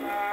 Yeah.